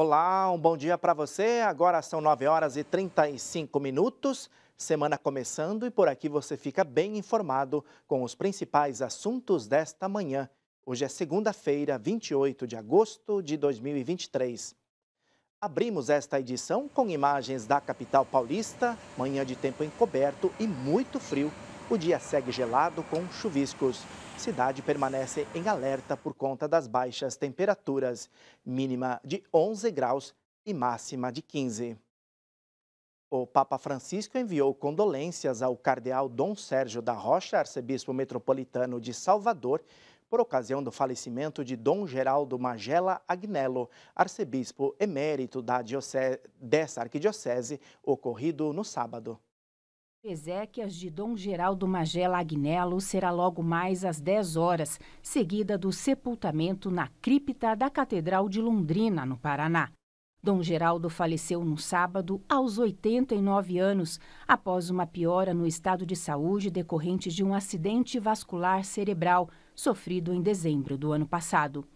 Olá, um bom dia para você. Agora são 9 horas e 35 minutos. Semana começando e por aqui você fica bem informado com os principais assuntos desta manhã. Hoje é segunda-feira, 28 de agosto de 2023. Abrimos esta edição com imagens da capital paulista, manhã de tempo encoberto e muito frio. O dia segue gelado com chuviscos. Cidade permanece em alerta por conta das baixas temperaturas, mínima de 11 graus e máxima de 15. O Papa Francisco enviou condolências ao cardeal Dom Sérgio da Rocha, arcebispo metropolitano de Salvador, por ocasião do falecimento de Dom Geraldo Magela Agnello, arcebispo emérito da dessa arquidiocese, ocorrido no sábado. Exéquias de Dom Geraldo Magela Agnello será logo mais às 10 horas, seguida do sepultamento na cripta da Catedral de Londrina, no Paraná. Dom Geraldo faleceu no sábado, aos 89 anos, após uma piora no estado de saúde decorrente de um acidente vascular cerebral sofrido em dezembro do ano passado.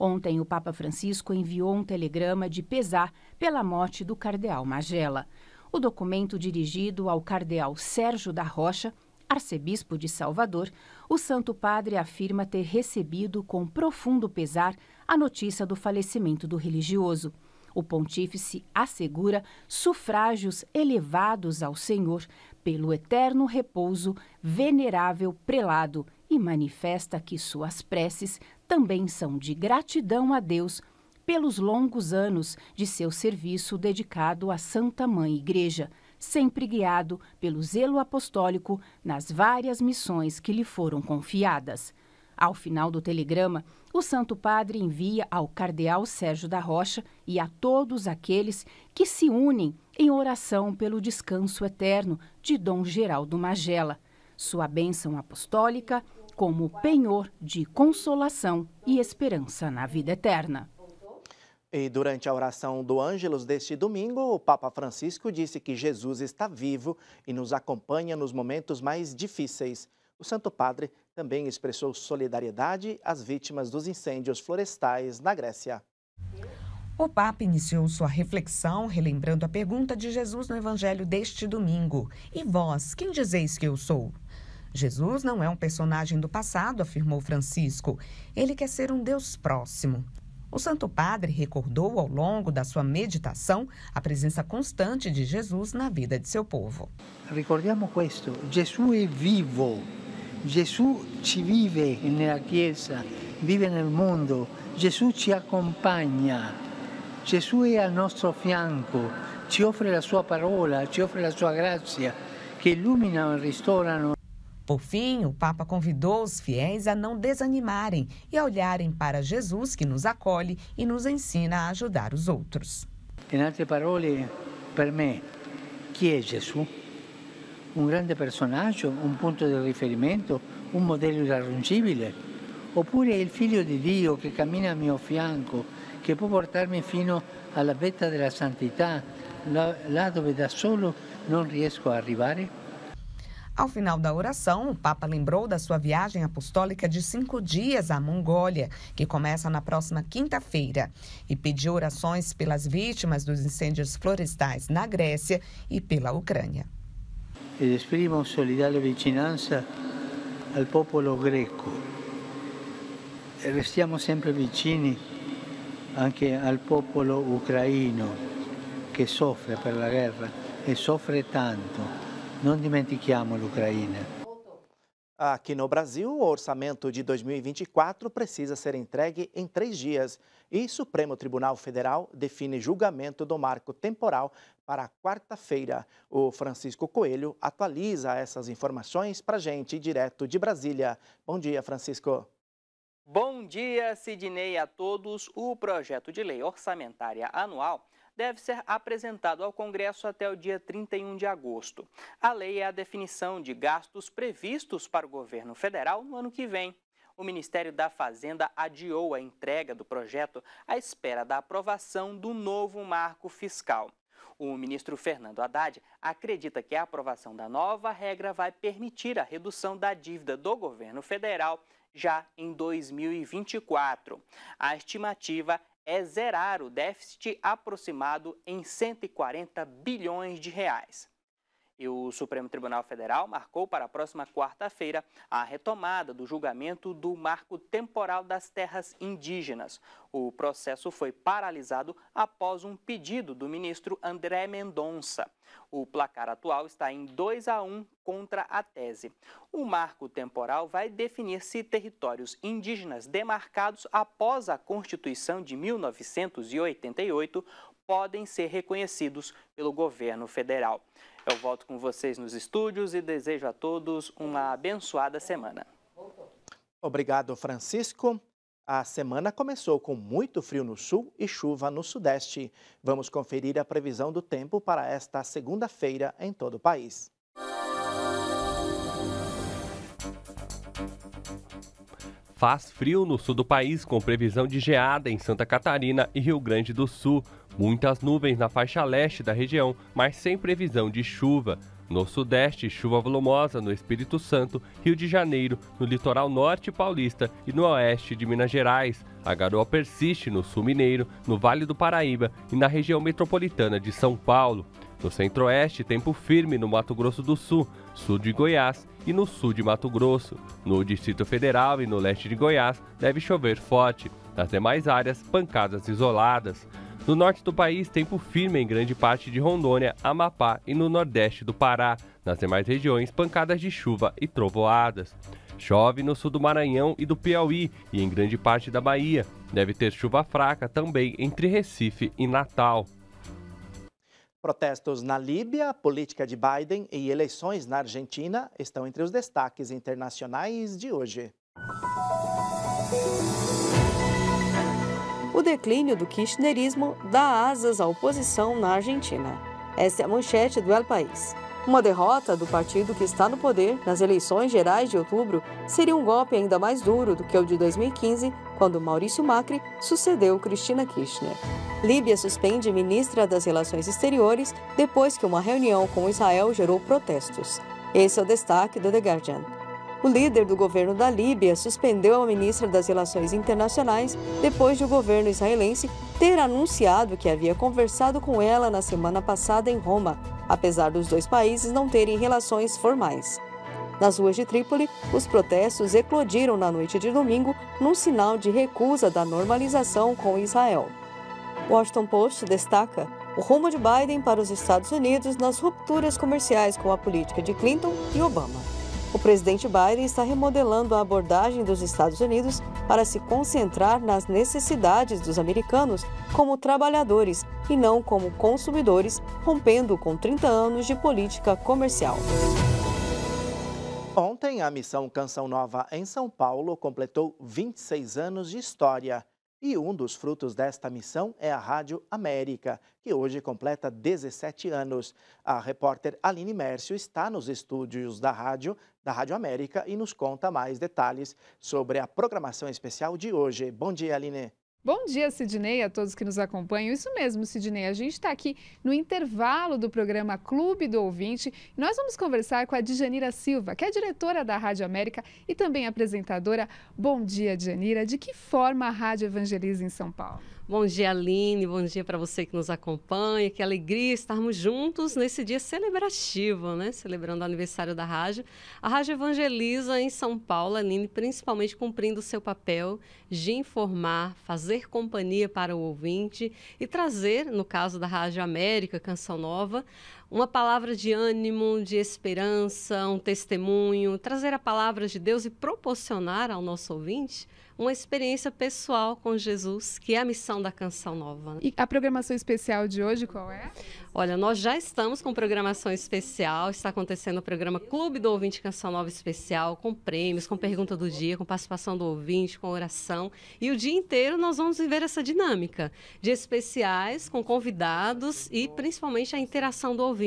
Ontem, o Papa Francisco enviou um telegrama de pesar pela morte do cardeal Magela. O documento dirigido ao cardeal Sérgio da Rocha, arcebispo de Salvador, o Santo Padre afirma ter recebido com profundo pesar a notícia do falecimento do religioso. O pontífice assegura sufrágios elevados ao Senhor pelo eterno repouso venerável prelado e manifesta que suas preces também são de gratidão a Deus pelos longos anos de seu serviço dedicado à Santa Mãe Igreja, sempre guiado pelo zelo apostólico nas várias missões que lhe foram confiadas. Ao final do telegrama, o Santo Padre envia ao Cardeal Sérgio da Rocha e a todos aqueles que se unem em oração pelo descanso eterno de Dom Geraldo Magela, sua bênção apostólica como penhor de consolação e esperança na vida eterna. E durante a oração do Ângelos deste domingo, o Papa Francisco disse que Jesus está vivo e nos acompanha nos momentos mais difíceis. O Santo Padre também expressou solidariedade às vítimas dos incêndios florestais na Grécia. O Papa iniciou sua reflexão relembrando a pergunta de Jesus no Evangelho deste domingo: E vós, quem dizeis que eu sou? Jesus não é um personagem do passado, afirmou Francisco. Ele quer ser um Deus próximo. O Santo Padre recordou ao longo da sua meditação a presença constante de Jesus na vida de seu povo. Ricordiamo questo: Jesus é vivo. Gesù ci vive nella Chiesa, vive nel mondo, Gesù ci accompagna, Gesù è al nostro fianco, ci offre la sua parola, ci offre la sua grazia, che illuminano e restaurano. Por fim, o Papa convidou os fiéis a não desanimarem e a olharem para Jesus que nos acolhe e nos ensina a ajudar os outros. In altre parole, per me, chi è Gesù? un grande personaggio, un punto di riferimento, un modello irraggiungibile? Oppure è il figlio di Dio che cammina a mio fianco, che può portarmi fino alla vetta santità, là, là dove da solo non riesco a arrivare? Ao final da oração, o Papa lembrou da sua viagem apostólica de cinco dias à Mongólia, que começa na próxima quinta-feira, e pediu orações pelas vítimas dos incêndios florestais na Grécia e pela Ucrânia. ed esprimo solidale vicinanza al popolo greco restiamo sempre vicini anche al popolo ucraino che soffre per la guerra e soffre tanto. Non dimentichiamo l'Ucraina. Aqui no Brasil, o orçamento de 2024 precisa ser entregue em três dias e Supremo Tribunal Federal define julgamento do marco temporal para quarta-feira. O Francisco Coelho atualiza essas informações para a gente direto de Brasília. Bom dia, Francisco. Bom dia, Sidney, a todos. O projeto de lei orçamentária anual deve ser apresentado ao Congresso até o dia 31 de agosto. A lei é a definição de gastos previstos para o governo federal no ano que vem. O Ministério da Fazenda adiou a entrega do projeto à espera da aprovação do novo marco fiscal. O ministro Fernando Haddad acredita que a aprovação da nova regra vai permitir a redução da dívida do governo federal já em 2024. A estimativa é zerar o déficit aproximado em 140 bilhões de reais. E o Supremo Tribunal Federal marcou para a próxima quarta-feira a retomada do julgamento do marco temporal das terras indígenas. O processo foi paralisado após um pedido do ministro André Mendonça. O placar atual está em 2 a 1 contra a tese. O marco temporal vai definir se territórios indígenas demarcados após a Constituição de 1988 podem ser reconhecidos pelo governo federal. Eu volto com vocês nos estúdios e desejo a todos uma abençoada semana. Obrigado, Francisco. A semana começou com muito frio no sul e chuva no sudeste. Vamos conferir a previsão do tempo para esta segunda-feira em todo o país. Faz frio no sul do país, com previsão de geada em Santa Catarina e Rio Grande do Sul. Muitas nuvens na faixa leste da região, mas sem previsão de chuva. No sudeste, chuva volumosa no Espírito Santo, Rio de Janeiro, no litoral norte paulista e no oeste de Minas Gerais. A garoa persiste no sul mineiro, no Vale do Paraíba e na região metropolitana de São Paulo. No centro-oeste, tempo firme no Mato Grosso do Sul, sul de Goiás e no sul de Mato Grosso. No Distrito Federal e no leste de Goiás, deve chover forte. Nas demais áreas, pancadas isoladas. No norte do país, tempo firme em grande parte de Rondônia, Amapá e no nordeste do Pará. Nas demais regiões, pancadas de chuva e trovoadas. Chove no sul do Maranhão e do Piauí e em grande parte da Bahia. Deve ter chuva fraca também entre Recife e Natal. Protestos na Líbia, política de Biden e eleições na Argentina estão entre os destaques internacionais de hoje. O declínio do kirchnerismo dá asas à oposição na Argentina. Essa é a manchete do El País. Uma derrota do partido que está no poder nas eleições gerais de outubro seria um golpe ainda mais duro do que o de 2015, quando Maurício Macri sucedeu Cristina Kirchner. Líbia suspende ministra das Relações Exteriores depois que uma reunião com Israel gerou protestos. Esse é o destaque do The Guardian. O líder do governo da Líbia suspendeu a ministra das Relações Internacionais depois de o governo israelense ter anunciado que havia conversado com ela na semana passada em Roma, apesar dos dois países não terem relações formais. Nas ruas de Trípoli, os protestos eclodiram na noite de domingo num sinal de recusa da normalização com Israel. Washington Post destaca o rumo de Biden para os Estados Unidos nas rupturas comerciais com a política de Clinton e Obama. O presidente Biden está remodelando a abordagem dos Estados Unidos para se concentrar nas necessidades dos americanos como trabalhadores e não como consumidores, rompendo com 30 anos de política comercial. Ontem, a missão Canção Nova em São Paulo completou 26 anos de história. E um dos frutos desta missão é a Rádio América, que hoje completa 17 anos. A repórter Aline Mércio está nos estúdios da rádio, da Rádio América, e nos conta mais detalhes sobre a programação especial de hoje. Bom dia, Aline. Bom dia, Sidney, a todos que nos acompanham. Isso mesmo, Sidney, a gente está aqui no intervalo do programa Clube do Ouvinte. Nós vamos conversar com a Djanira Silva, que é diretora da Rádio América e também apresentadora. Bom dia, Djanira. De que forma a rádio evangeliza em São Paulo? Bom dia, Aline. Bom dia para você que nos acompanha. Que alegria estarmos juntos nesse dia celebrativo, né? Celebrando o aniversário da rádio. A Rádio Evangeliza em São Paulo, Aline, principalmente cumprindo o seu papel de informar, fazer companhia para o ouvinte e trazer, no caso da Rádio América, Canção Nova, uma palavra de ânimo, de esperança, um testemunho, trazer a palavra de Deus e proporcionar ao nosso ouvinte uma experiência pessoal com Jesus, que é a missão da Canção Nova. E a programação especial de hoje qual é? Olha, nós já estamos com programação especial, está acontecendo o programa Clube do Ouvinte Canção Nova Especial, com prêmios, com pergunta do dia, com participação do ouvinte, com oração. E o dia inteiro nós vamos viver essa dinâmica de especiais, com convidados e principalmente a interação do ouvinte.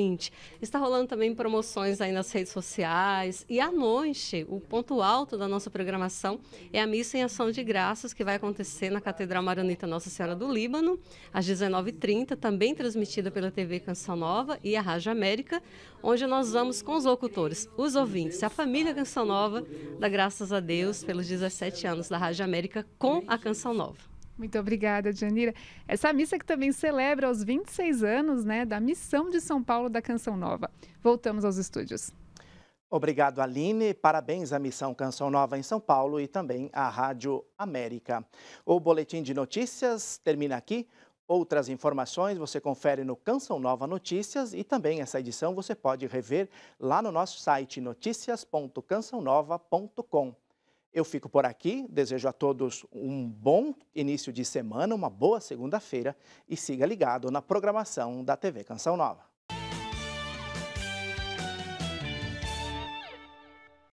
Está rolando também promoções aí nas redes sociais. E à noite, o ponto alto da nossa programação é a missa em ação de graças, que vai acontecer na Catedral Maronita Nossa Senhora do Líbano, às 19h30, também transmitida pela TV Canção Nova e a Rádio América, onde nós vamos com os locutores, os ouvintes, a família Canção Nova, dá graças a Deus pelos 17 anos da Rádio América com a Canção Nova. Muito obrigada, Janira. Essa missa que também celebra os 26 anos né, da missão de São Paulo da Canção Nova. Voltamos aos estúdios. Obrigado, Aline. Parabéns à Missão Canção Nova em São Paulo e também à Rádio América. O Boletim de Notícias termina aqui. Outras informações você confere no Canção Nova Notícias e também essa edição você pode rever lá no nosso site noticias.cançãonova.com. Eu fico por aqui, desejo a todos um bom início de semana, uma boa segunda-feira e siga ligado na programação da TV Canção Nova.